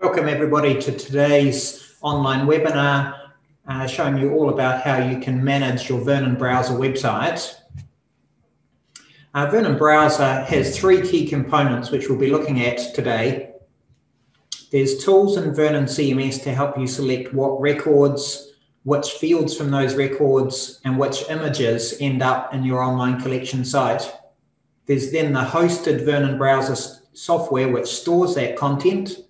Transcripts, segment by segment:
Welcome everybody to today's online webinar uh, showing you all about how you can manage your Vernon Browser website. Uh, Vernon Browser has three key components which we'll be looking at today. There's tools in Vernon CMS to help you select what records, which fields from those records, and which images end up in your online collection site. There's then the hosted Vernon Browser software which stores that content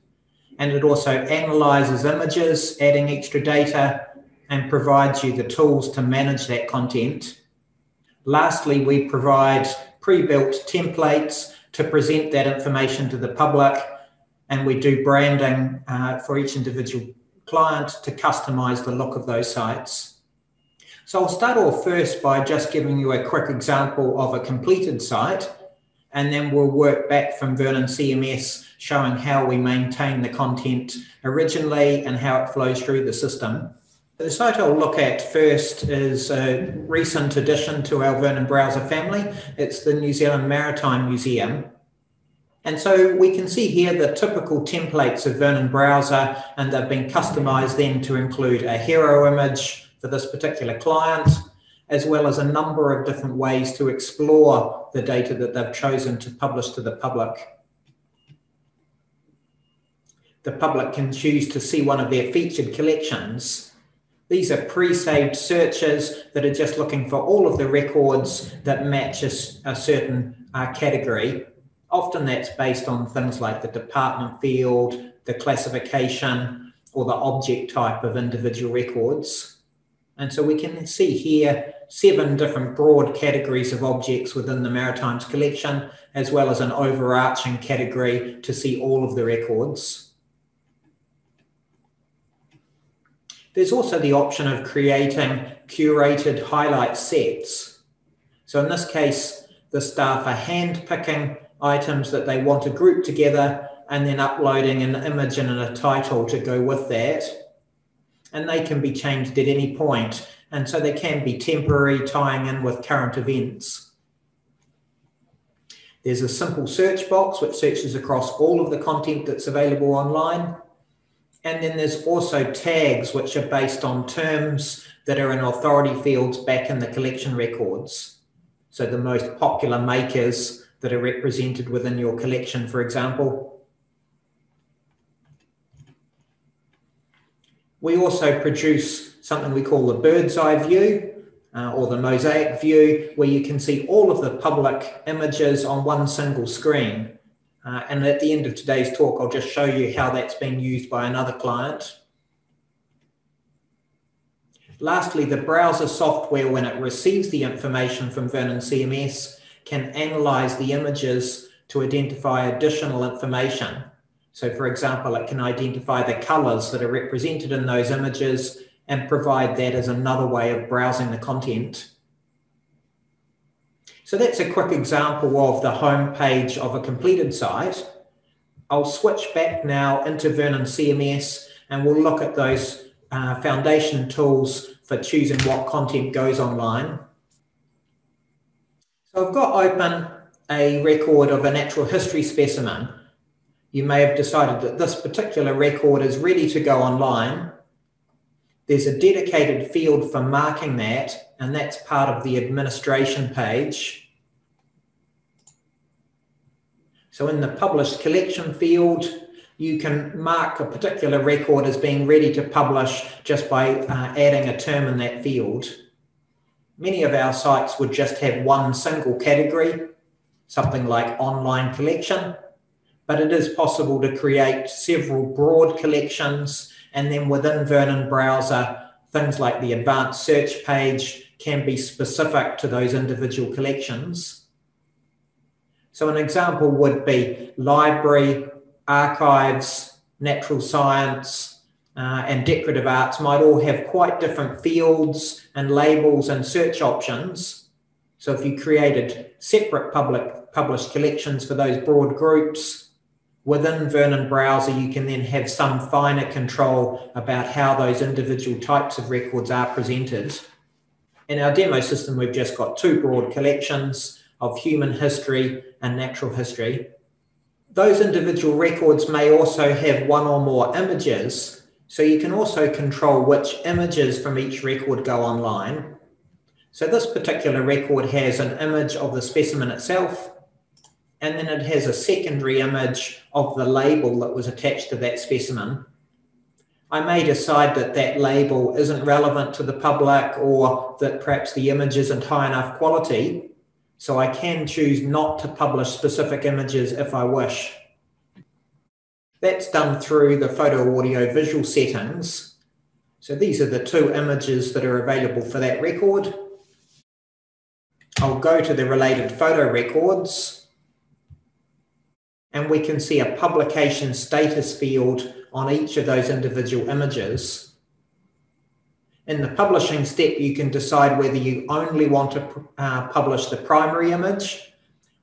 and it also analyzes images, adding extra data, and provides you the tools to manage that content. Lastly, we provide pre-built templates to present that information to the public, and we do branding uh, for each individual client to customize the look of those sites. So I'll start off first by just giving you a quick example of a completed site and then we'll work back from Vernon CMS showing how we maintain the content originally and how it flows through the system. The site I'll look at first is a recent addition to our Vernon Browser family. It's the New Zealand Maritime Museum. And so we can see here the typical templates of Vernon Browser, and they've been customized then to include a hero image for this particular client, as well as a number of different ways to explore the data that they've chosen to publish to the public. The public can choose to see one of their featured collections. These are pre-saved searches that are just looking for all of the records that match a, a certain uh, category. Often that's based on things like the department field, the classification, or the object type of individual records. And so we can see here seven different broad categories of objects within the Maritimes collection, as well as an overarching category to see all of the records. There's also the option of creating curated highlight sets. So in this case, the staff are hand picking items that they want to group together and then uploading an image and a title to go with that. And they can be changed at any point and so they can be temporary, tying in with current events. There's a simple search box which searches across all of the content that's available online. And then there's also tags which are based on terms that are in authority fields back in the collection records. So the most popular makers that are represented within your collection, for example. We also produce something we call the bird's eye view uh, or the mosaic view, where you can see all of the public images on one single screen. Uh, and at the end of today's talk, I'll just show you how that's been used by another client. Lastly, the browser software, when it receives the information from Vernon CMS, can analyze the images to identify additional information. So for example, it can identify the colors that are represented in those images and provide that as another way of browsing the content. So that's a quick example of the home page of a completed site. I'll switch back now into Vernon CMS and we'll look at those uh, foundation tools for choosing what content goes online. So I've got open a record of a natural history specimen. You may have decided that this particular record is ready to go online there's a dedicated field for marking that, and that's part of the administration page. So in the published collection field, you can mark a particular record as being ready to publish just by uh, adding a term in that field. Many of our sites would just have one single category, something like online collection, but it is possible to create several broad collections and then within Vernon Browser, things like the advanced search page can be specific to those individual collections. So an example would be library, archives, natural science, uh, and decorative arts might all have quite different fields and labels and search options. So if you created separate public published collections for those broad groups, within Vernon Browser, you can then have some finer control about how those individual types of records are presented. In our demo system, we've just got two broad collections of human history and natural history. those individual records may also have one or more images, so you can also control which images from each record go online. So this particular record has an image of the specimen itself, and then it has a secondary image of the label that was attached to that specimen. I may decide that that label isn't relevant to the public or that perhaps the image isn't high enough quality. So I can choose not to publish specific images if I wish. That's done through the photo audio visual settings. So these are the two images that are available for that record. I'll go to the related photo records and we can see a publication status field on each of those individual images. In the publishing step, you can decide whether you only want to uh, publish the primary image,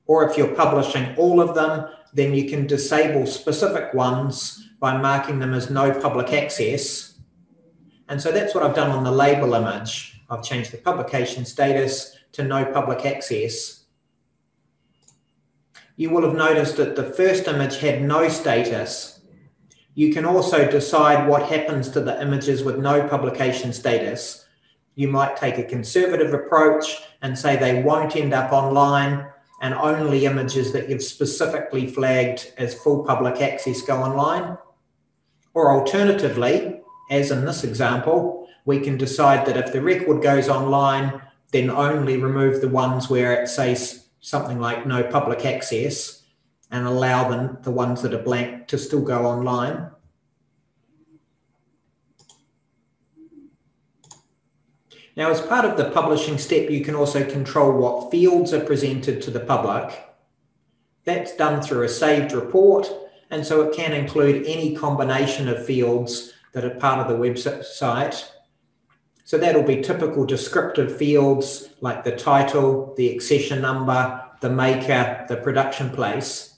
or if you're publishing all of them, then you can disable specific ones by marking them as no public access. And so that's what I've done on the label image. I've changed the publication status to no public access. You will have noticed that the first image had no status you can also decide what happens to the images with no publication status. You might take a conservative approach and say they won't end up online and only images that you've specifically flagged as full public access go online. Or alternatively, as in this example, we can decide that if the record goes online, then only remove the ones where it says something like no public access and allow them, the ones that are blank to still go online. Now, as part of the publishing step, you can also control what fields are presented to the public. That's done through a saved report, and so it can include any combination of fields that are part of the website. So that'll be typical descriptive fields like the title, the accession number, the maker, the production place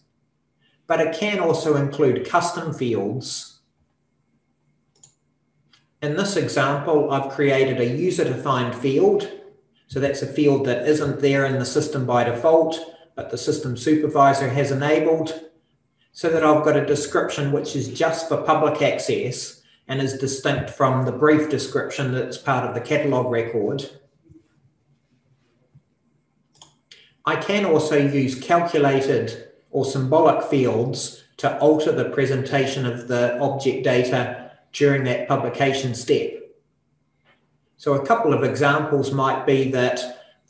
but it can also include custom fields. In this example, I've created a user-defined field. So that's a field that isn't there in the system by default, but the system supervisor has enabled so that I've got a description which is just for public access and is distinct from the brief description that's part of the catalog record. I can also use calculated or symbolic fields to alter the presentation of the object data during that publication step. So a couple of examples might be that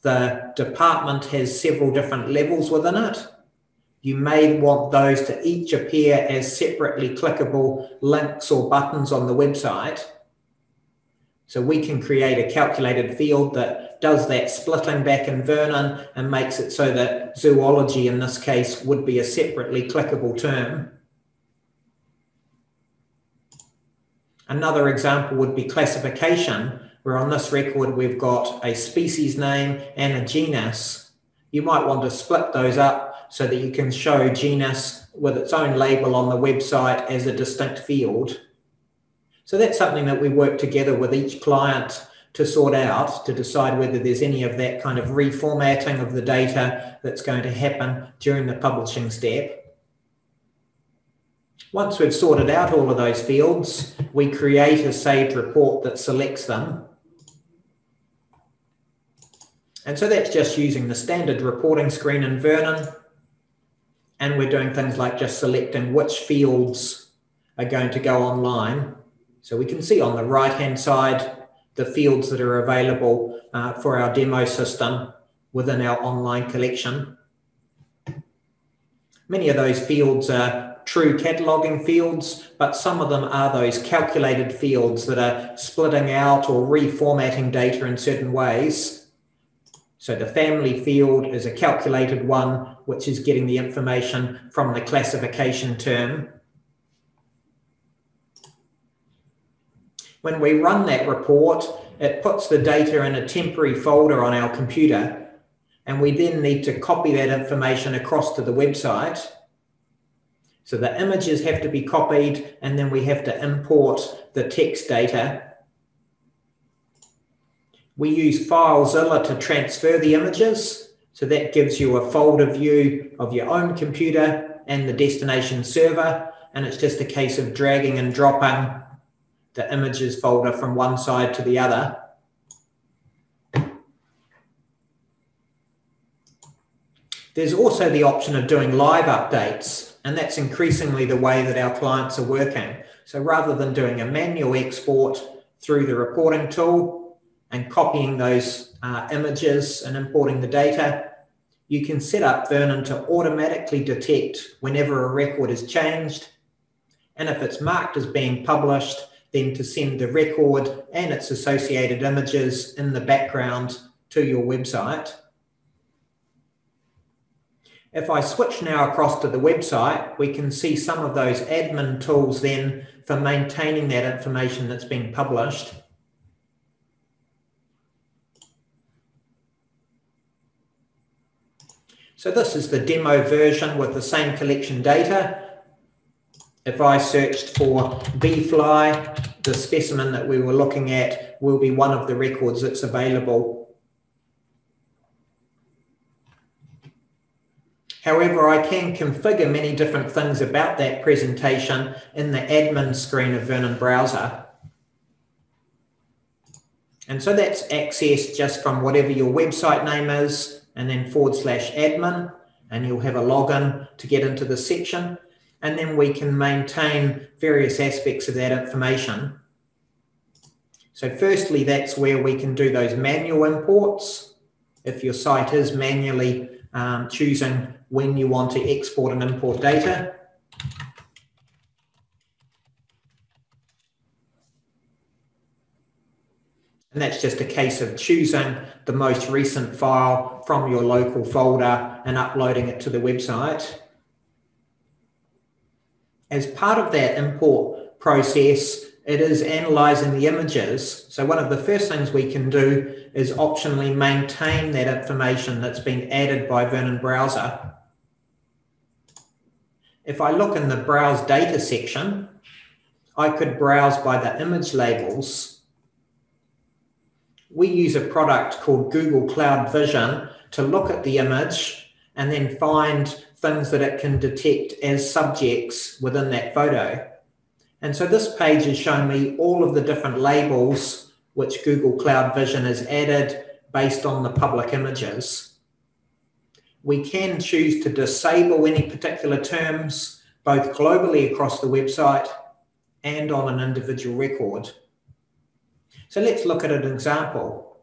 the department has several different levels within it. You may want those to each appear as separately clickable links or buttons on the website. So we can create a calculated field that does that splitting back in Vernon and makes it so that zoology in this case would be a separately clickable term. Another example would be classification, where on this record we've got a species name and a genus. You might want to split those up so that you can show genus with its own label on the website as a distinct field. So that's something that we work together with each client to sort out to decide whether there's any of that kind of reformatting of the data that's going to happen during the publishing step. Once we've sorted out all of those fields, we create a saved report that selects them. And so that's just using the standard reporting screen in Vernon. And we're doing things like just selecting which fields are going to go online so we can see on the right-hand side the fields that are available uh, for our demo system within our online collection. Many of those fields are true cataloging fields, but some of them are those calculated fields that are splitting out or reformatting data in certain ways. So the family field is a calculated one, which is getting the information from the classification term. When we run that report, it puts the data in a temporary folder on our computer, and we then need to copy that information across to the website. So the images have to be copied, and then we have to import the text data. We use FileZilla to transfer the images. So that gives you a folder view of your own computer and the destination server. And it's just a case of dragging and dropping the images folder from one side to the other. There's also the option of doing live updates, and that's increasingly the way that our clients are working. So rather than doing a manual export through the reporting tool and copying those uh, images and importing the data, you can set up Vernon to automatically detect whenever a record is changed. And if it's marked as being published, then to send the record and its associated images in the background to your website. If I switch now across to the website, we can see some of those admin tools then for maintaining that information that's been published. So this is the demo version with the same collection data. If I searched for bee-fly, the specimen that we were looking at will be one of the records that's available. However, I can configure many different things about that presentation in the admin screen of Vernon Browser. And so that's accessed just from whatever your website name is, and then forward slash admin, and you'll have a login to get into the section and then we can maintain various aspects of that information. So firstly, that's where we can do those manual imports. If your site is manually um, choosing when you want to export and import data. And that's just a case of choosing the most recent file from your local folder and uploading it to the website as part of that import process, it is analyzing the images. So one of the first things we can do is optionally maintain that information that's been added by Vernon Browser. If I look in the browse data section, I could browse by the image labels. We use a product called Google Cloud Vision to look at the image and then find things that it can detect as subjects within that photo. And so this page is showing me all of the different labels which Google Cloud Vision has added based on the public images. We can choose to disable any particular terms, both globally across the website and on an individual record. So let's look at an example.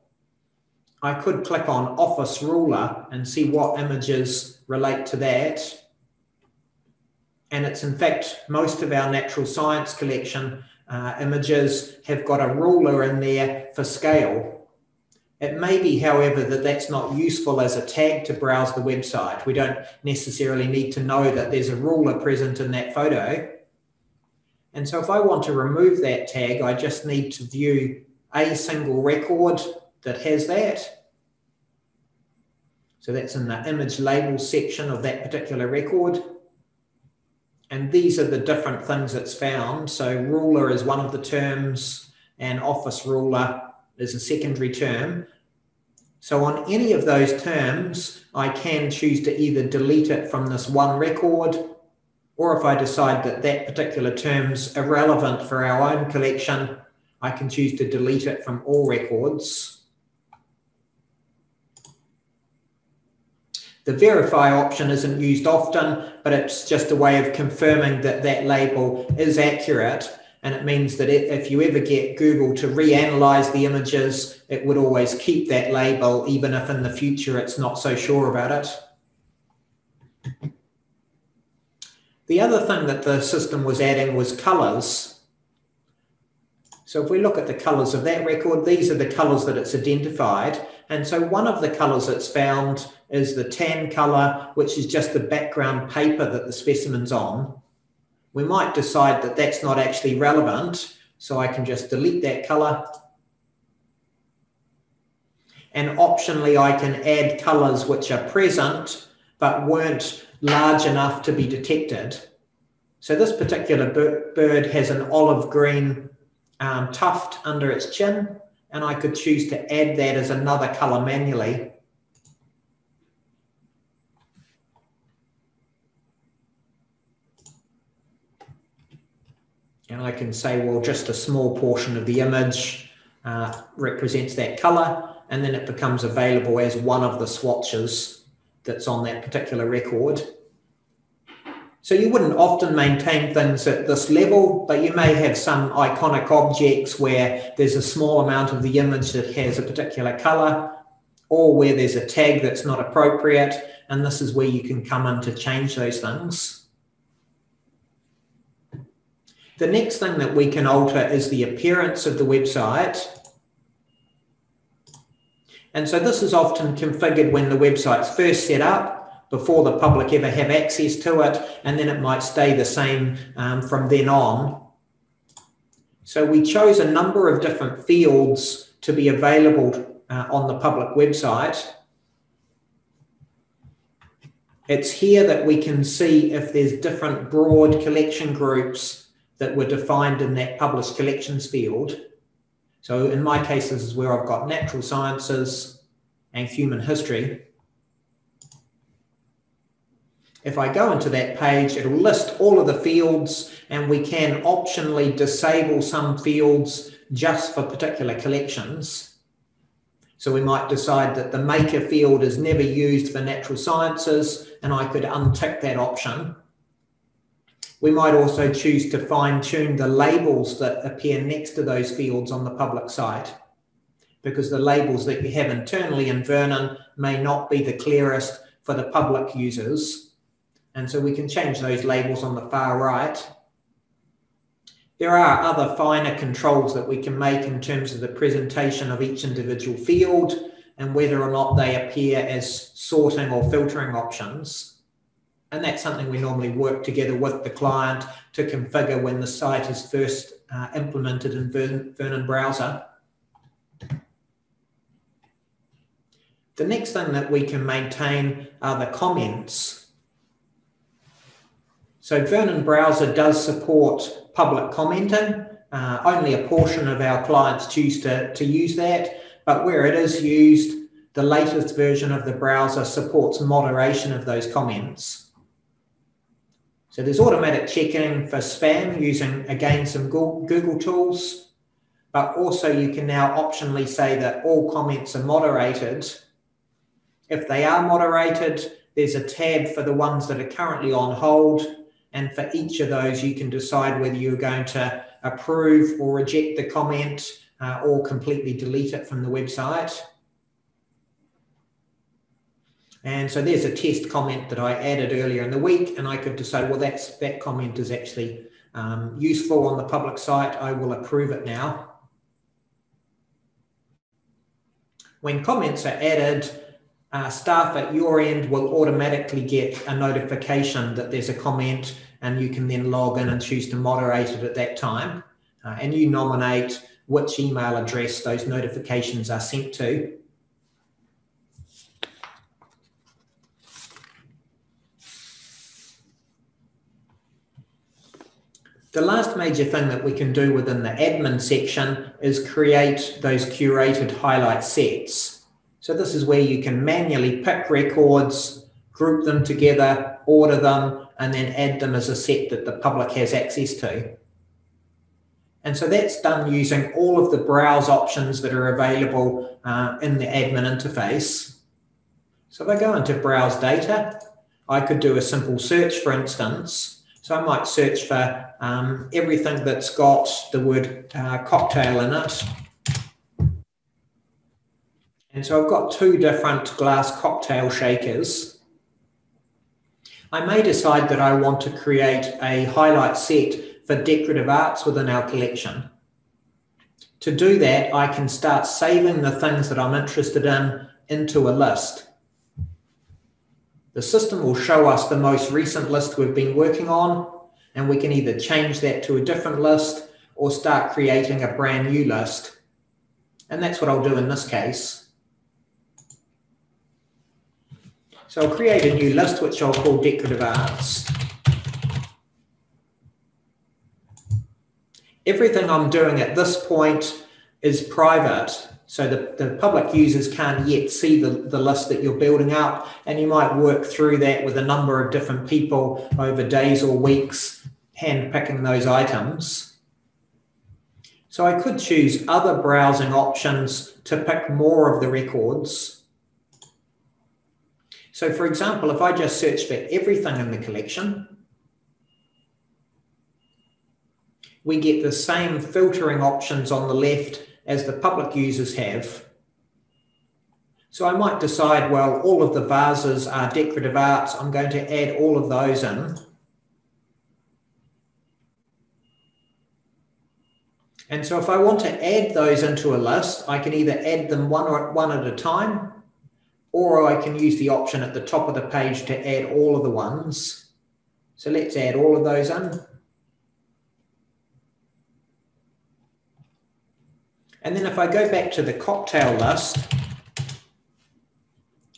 I could click on Office Ruler and see what images relate to that. And it's in fact, most of our natural science collection uh, images have got a ruler in there for scale. It may be, however, that that's not useful as a tag to browse the website. We don't necessarily need to know that there's a ruler present in that photo. And so if I want to remove that tag, I just need to view a single record that has that. So that's in the image label section of that particular record. And these are the different things it's found. So ruler is one of the terms and office ruler is a secondary term. So on any of those terms, I can choose to either delete it from this one record, or if I decide that that particular term's irrelevant for our own collection, I can choose to delete it from all records. The verify option isn't used often, but it's just a way of confirming that that label is accurate. And it means that if you ever get Google to reanalyze the images, it would always keep that label, even if in the future it's not so sure about it. The other thing that the system was adding was colors. So if we look at the colors of that record, these are the colors that it's identified. And so one of the colors it's found is the tan color, which is just the background paper that the specimen's on. We might decide that that's not actually relevant, so I can just delete that color. And optionally, I can add colors which are present but weren't large enough to be detected. So this particular bird has an olive green um, tuft under its chin, and I could choose to add that as another color manually. And I can say, well, just a small portion of the image uh, represents that color, and then it becomes available as one of the swatches that's on that particular record. So you wouldn't often maintain things at this level, but you may have some iconic objects where there's a small amount of the image that has a particular color, or where there's a tag that's not appropriate, and this is where you can come in to change those things. The next thing that we can alter is the appearance of the website. And so this is often configured when the website's first set up before the public ever have access to it, and then it might stay the same um, from then on. So we chose a number of different fields to be available uh, on the public website. It's here that we can see if there's different broad collection groups that were defined in that published collections field. So in my case, this is where I've got natural sciences and human history. If I go into that page, it'll list all of the fields and we can optionally disable some fields just for particular collections. So we might decide that the maker field is never used for natural sciences and I could untick that option. We might also choose to fine tune the labels that appear next to those fields on the public site because the labels that you have internally in Vernon may not be the clearest for the public users. And so we can change those labels on the far right. There are other finer controls that we can make in terms of the presentation of each individual field and whether or not they appear as sorting or filtering options. And that's something we normally work together with the client to configure when the site is first uh, implemented in Vernon browser. The next thing that we can maintain are the comments. So Vernon browser does support public commenting. Uh, only a portion of our clients choose to, to use that, but where it is used, the latest version of the browser supports moderation of those comments. So there's automatic checking for spam using, again, some Google tools, but also you can now optionally say that all comments are moderated. If they are moderated, there's a tab for the ones that are currently on hold. And for each of those, you can decide whether you're going to approve or reject the comment uh, or completely delete it from the website. And so there's a test comment that I added earlier in the week, and I could decide, well, that's that comment is actually um, useful on the public site. I will approve it now. When comments are added, uh, staff at your end will automatically get a notification that there's a comment, and you can then log in and choose to moderate it at that time. Uh, and you nominate which email address those notifications are sent to. The last major thing that we can do within the admin section is create those curated highlight sets. So this is where you can manually pick records, group them together, order them, and then add them as a set that the public has access to. And so that's done using all of the browse options that are available uh, in the admin interface. So if I go into browse data, I could do a simple search, for instance, so I might search for um, everything that's got the word uh, cocktail in it. And so I've got two different glass cocktail shakers. I may decide that I want to create a highlight set for decorative arts within our collection. To do that, I can start saving the things that I'm interested in into a list. The system will show us the most recent list we've been working on, and we can either change that to a different list or start creating a brand new list. And that's what I'll do in this case. So I'll create a new list, which I'll call decorative arts. Everything I'm doing at this point is private. So the, the public users can't yet see the, the list that you're building up, and you might work through that with a number of different people over days or weeks, hand picking those items. So I could choose other browsing options to pick more of the records. So for example, if I just search for everything in the collection, we get the same filtering options on the left as the public users have. So I might decide, well, all of the vases are decorative arts. I'm going to add all of those in. And so if I want to add those into a list, I can either add them one, or, one at a time, or I can use the option at the top of the page to add all of the ones. So let's add all of those in. And then if I go back to the cocktail list,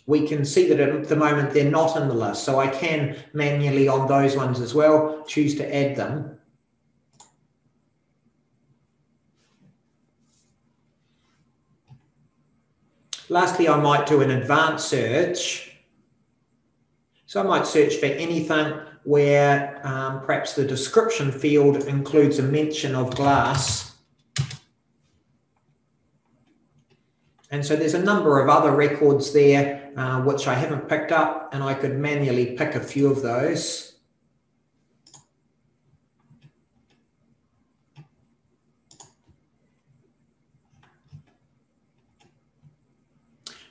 we can see that at the moment they're not in the list. So I can manually on those ones as well, choose to add them. Lastly, I might do an advanced search. So I might search for anything where um, perhaps the description field includes a mention of glass And so there's a number of other records there uh, which I haven't picked up and I could manually pick a few of those.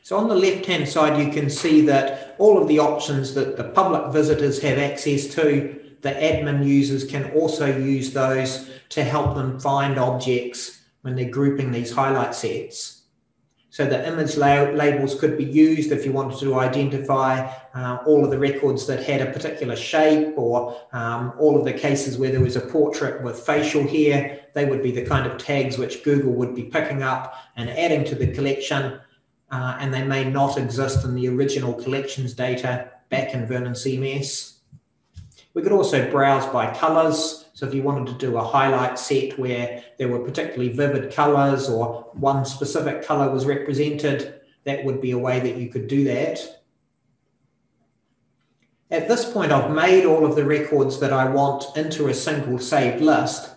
So on the left-hand side, you can see that all of the options that the public visitors have access to, the admin users can also use those to help them find objects when they're grouping these highlight sets. So the image labels could be used if you wanted to identify uh, all of the records that had a particular shape or um, all of the cases where there was a portrait with facial hair. They would be the kind of tags which Google would be picking up and adding to the collection. Uh, and they may not exist in the original collections data back in Vernon CMS. We could also browse by colors. So if you wanted to do a highlight set where there were particularly vivid colors or one specific color was represented, that would be a way that you could do that. At this point, I've made all of the records that I want into a single saved list.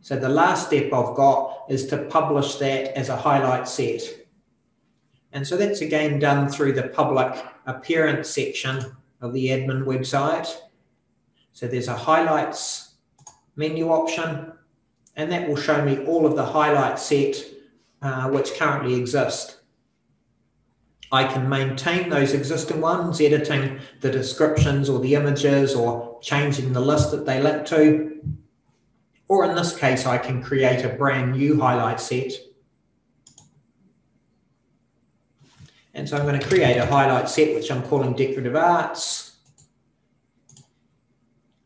So the last step I've got is to publish that as a highlight set. And so that's again done through the public appearance section of the admin website. So there's a highlights menu option, and that will show me all of the highlight set uh, which currently exist. I can maintain those existing ones, editing the descriptions or the images or changing the list that they link to. Or in this case, I can create a brand new highlight set. And so I'm going to create a highlight set, which I'm calling decorative arts.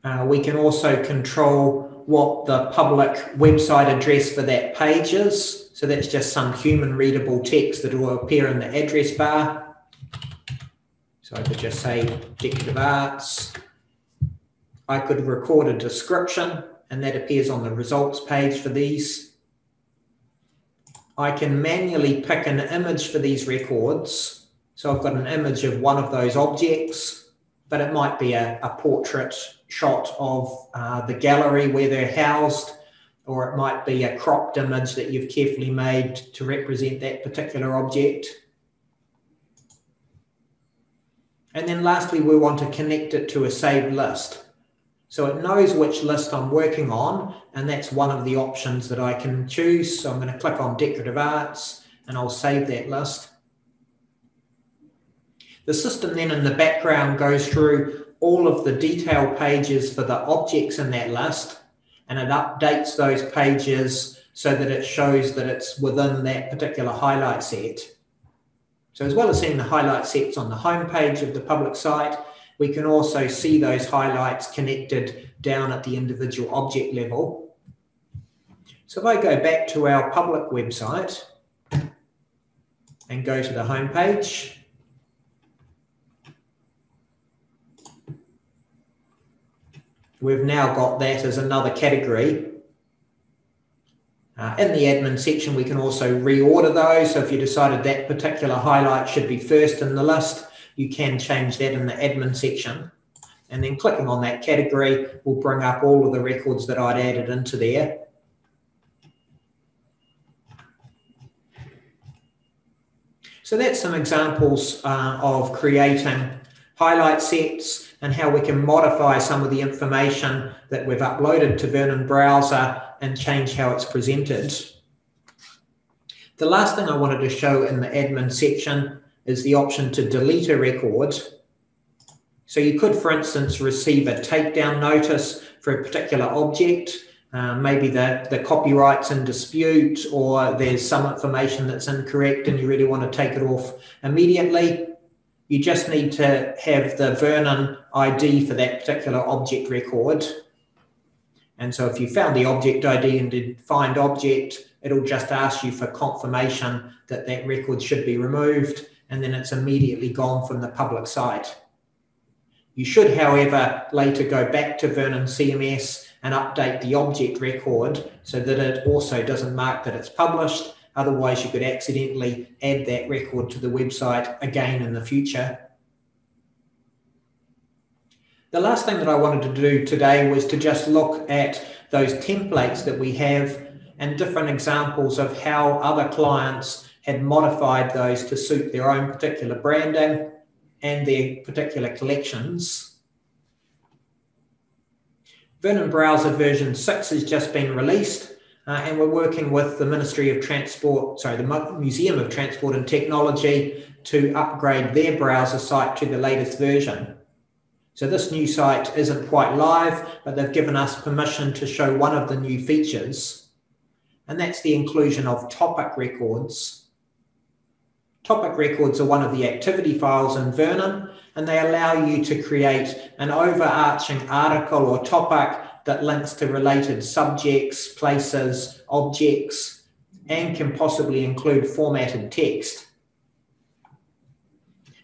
Uh, we can also control what the public website address for that page is. So that's just some human readable text that will appear in the address bar. So I could just say decorative arts. I could record a description and that appears on the results page for these. I can manually pick an image for these records. So I've got an image of one of those objects, but it might be a, a portrait shot of uh, the gallery where they're housed, or it might be a cropped image that you've carefully made to represent that particular object. And then lastly, we want to connect it to a saved list. So it knows which list I'm working on, and that's one of the options that I can choose. So I'm going to click on decorative arts and I'll save that list. The system then in the background goes through all of the detail pages for the objects in that list and it updates those pages so that it shows that it's within that particular highlight set. So as well as seeing the highlight sets on the home page of the public site, we can also see those highlights connected down at the individual object level. So if I go back to our public website and go to the home page, we've now got that as another category. Uh, in the admin section, we can also reorder those. So if you decided that particular highlight should be first in the list, you can change that in the admin section. And then clicking on that category will bring up all of the records that I'd added into there. So that's some examples uh, of creating highlight sets and how we can modify some of the information that we've uploaded to Vernon Browser and change how it's presented. The last thing I wanted to show in the admin section is the option to delete a record. So you could, for instance, receive a takedown notice for a particular object. Uh, maybe the, the copyright's in dispute or there's some information that's incorrect and you really want to take it off immediately. You just need to have the Vernon ID for that particular object record. And so if you found the object ID and did find object, it'll just ask you for confirmation that that record should be removed and then it's immediately gone from the public site. You should, however, later go back to Vernon CMS and update the object record so that it also doesn't mark that it's published. Otherwise, you could accidentally add that record to the website again in the future. The last thing that I wanted to do today was to just look at those templates that we have and different examples of how other clients had modified those to suit their own particular branding and their particular collections. Vernon Browser version 6 has just been released, uh, and we're working with the Ministry of Transport, sorry, the Museum of Transport and Technology to upgrade their browser site to the latest version. So this new site isn't quite live, but they've given us permission to show one of the new features, and that's the inclusion of topic records Topic records are one of the activity files in Vernon, and they allow you to create an overarching article or topic that links to related subjects, places, objects, and can possibly include formatted text.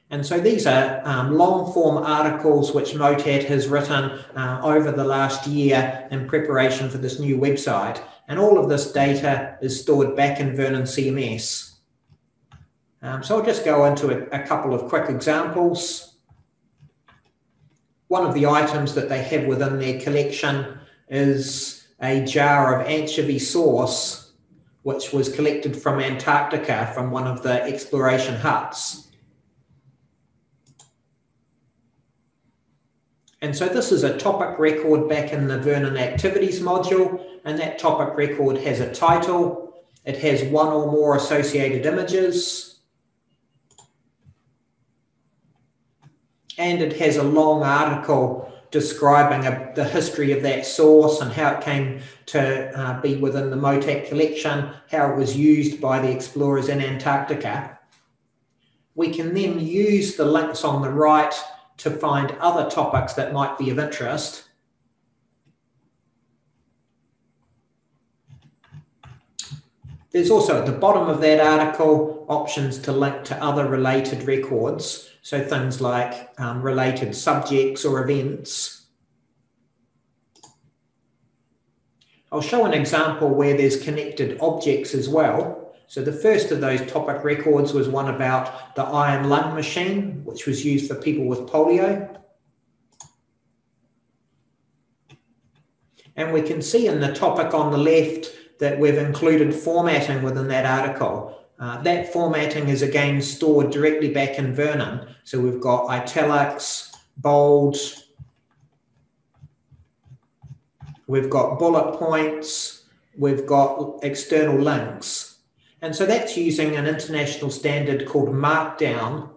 And so these are um, long form articles which MOTAT has written uh, over the last year in preparation for this new website. And all of this data is stored back in Vernon CMS. Um, so I'll just go into a, a couple of quick examples. One of the items that they have within their collection is a jar of anchovy sauce, which was collected from Antarctica from one of the exploration huts. And so this is a topic record back in the Vernon Activities module, and that topic record has a title. It has one or more associated images. And it has a long article describing a, the history of that sauce and how it came to uh, be within the MOTAT collection, how it was used by the explorers in Antarctica. We can then use the links on the right to find other topics that might be of interest. There's also at the bottom of that article options to link to other related records. So things like um, related subjects or events. I'll show an example where there's connected objects as well. So the first of those topic records was one about the iron lung machine, which was used for people with polio. And we can see in the topic on the left that we've included formatting within that article. Uh, that formatting is again stored directly back in Vernon. So we've got italics, bold, we've got bullet points, we've got external links. And so that's using an international standard called Markdown.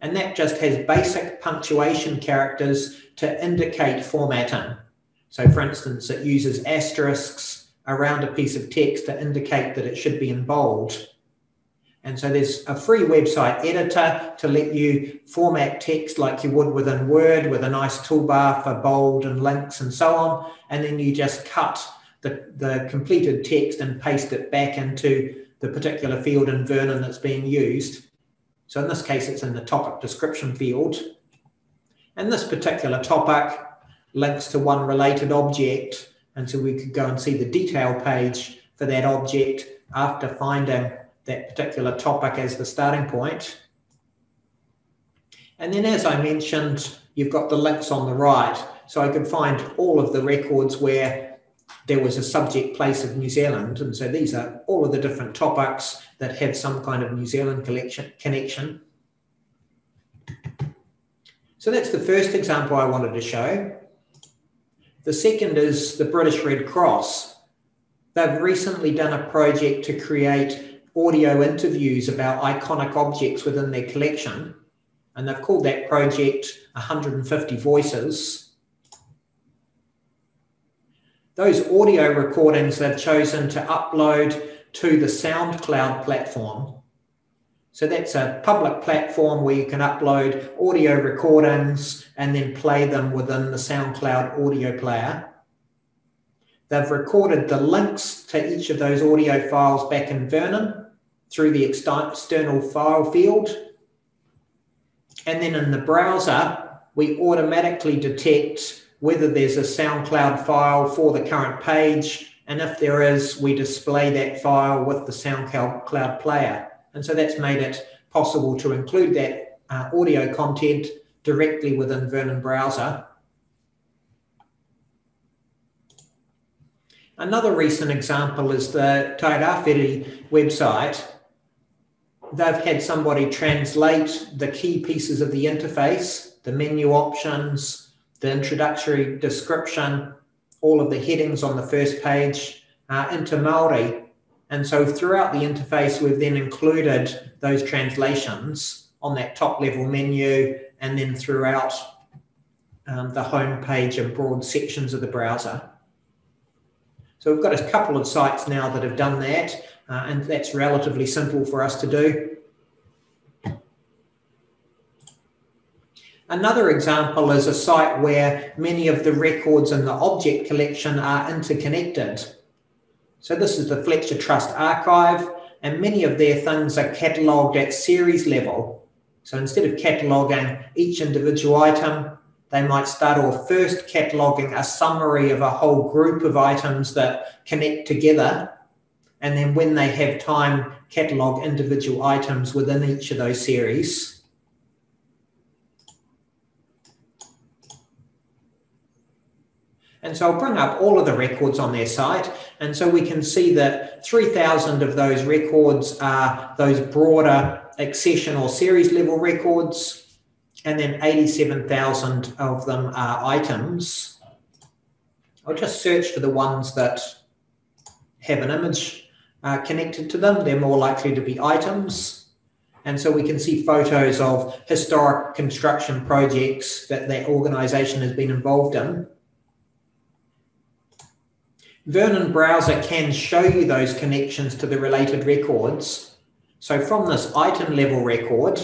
And that just has basic punctuation characters to indicate formatting. So for instance, it uses asterisks around a piece of text to indicate that it should be in bold. And so there's a free website editor to let you format text like you would within Word with a nice toolbar for bold and links and so on. And then you just cut the, the completed text and paste it back into the particular field in Vernon that's being used. So in this case, it's in the topic description field. And this particular topic links to one related object. And so we could go and see the detail page for that object after finding that particular topic as the starting point. And then, as I mentioned, you've got the links on the right. So I could find all of the records where there was a subject place of New Zealand. And so these are all of the different topics that have some kind of New Zealand collection, connection. So that's the first example I wanted to show. The second is the British Red Cross. They've recently done a project to create audio interviews about iconic objects within their collection. And they've called that project 150 Voices. Those audio recordings they've chosen to upload to the SoundCloud platform. So that's a public platform where you can upload audio recordings and then play them within the SoundCloud audio player. They've recorded the links to each of those audio files back in Vernon through the external file field. And then in the browser, we automatically detect whether there's a SoundCloud file for the current page. And if there is, we display that file with the SoundCloud player. And so that's made it possible to include that uh, audio content directly within Vernon browser. Another recent example is the Tairāwhiti website. They've had somebody translate the key pieces of the interface, the menu options, the introductory description, all of the headings on the first page uh, into Maori and so throughout the interface, we've then included those translations on that top level menu and then throughout um, the home page and broad sections of the browser. So we've got a couple of sites now that have done that, uh, and that's relatively simple for us to do. Another example is a site where many of the records in the object collection are interconnected. So this is the Fletcher Trust archive, and many of their things are catalogued at series level. So instead of cataloguing each individual item, they might start off first cataloguing a summary of a whole group of items that connect together. And then when they have time, catalogue individual items within each of those series. And so I'll bring up all of the records on their site. And so we can see that 3,000 of those records are those broader accession or series level records. And then 87,000 of them are items. I'll just search for the ones that have an image uh, connected to them. They're more likely to be items. And so we can see photos of historic construction projects that that organization has been involved in. Vernon Browser can show you those connections to the related records. So from this item level record,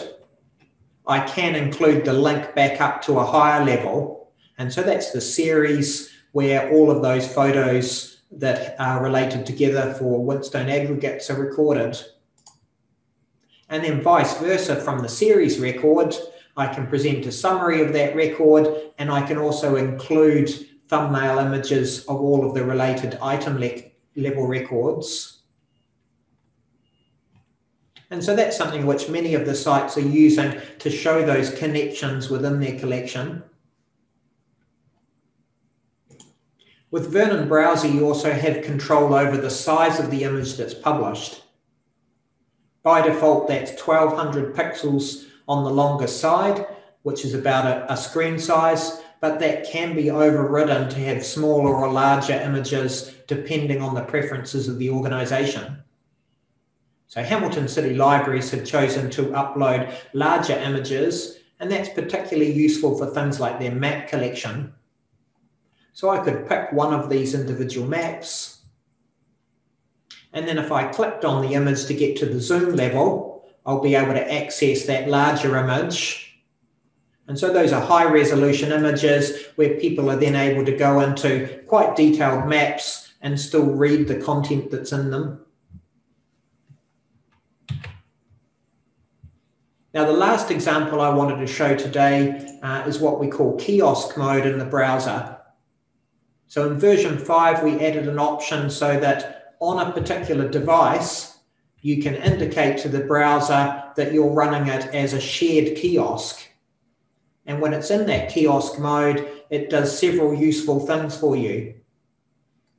I can include the link back up to a higher level. And so that's the series where all of those photos that are related together for Winstone aggregates are recorded. And then vice versa from the series record, I can present a summary of that record and I can also include thumbnail images of all of the related item le level records. And so that's something which many of the sites are using to show those connections within their collection. With Vernon Browser, you also have control over the size of the image that's published. By default, that's 1200 pixels on the longer side, which is about a, a screen size, but that can be overridden to have smaller or larger images depending on the preferences of the organisation. So Hamilton City Libraries have chosen to upload larger images, and that's particularly useful for things like their map collection. So I could pick one of these individual maps, and then if I clicked on the image to get to the zoom level, I'll be able to access that larger image and so those are high resolution images where people are then able to go into quite detailed maps and still read the content that's in them. Now, the last example I wanted to show today uh, is what we call kiosk mode in the browser. So in version 5, we added an option so that on a particular device, you can indicate to the browser that you're running it as a shared kiosk. And when it's in that kiosk mode, it does several useful things for you.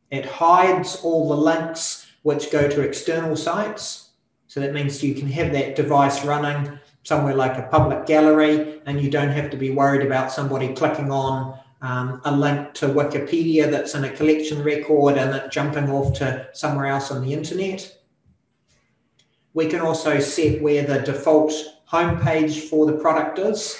It hides all the links which go to external sites. So that means you can have that device running somewhere like a public gallery and you don't have to be worried about somebody clicking on um, a link to Wikipedia that's in a collection record and it jumping off to somewhere else on the internet. We can also set where the default homepage for the product is.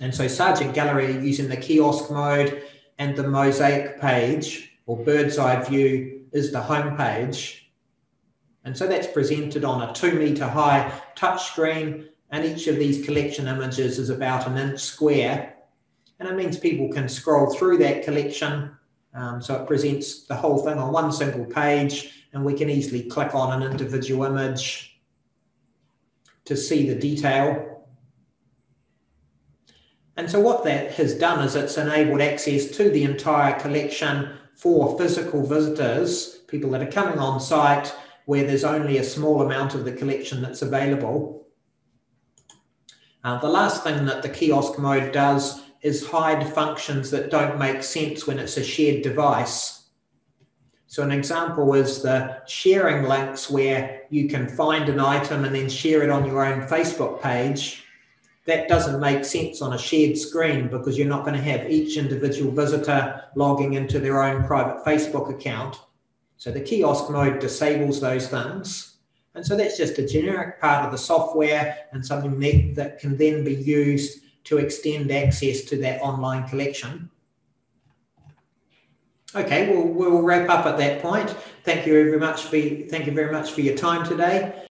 And so Sarjeant Gallery using the kiosk mode and the mosaic page or bird's eye view is the home page. And so that's presented on a two meter high touchscreen and each of these collection images is about an inch square. And it means people can scroll through that collection. Um, so it presents the whole thing on one single page and we can easily click on an individual image to see the detail. And so what that has done is it's enabled access to the entire collection for physical visitors, people that are coming on site where there's only a small amount of the collection that's available. Uh, the last thing that the kiosk mode does is hide functions that don't make sense when it's a shared device. So an example is the sharing links where you can find an item and then share it on your own Facebook page. That doesn't make sense on a shared screen because you're not going to have each individual visitor logging into their own private Facebook account. So the kiosk mode disables those things. And so that's just a generic part of the software and something that, that can then be used to extend access to that online collection. Okay, we'll, we'll wrap up at that point. Thank you very much for thank you very much for your time today.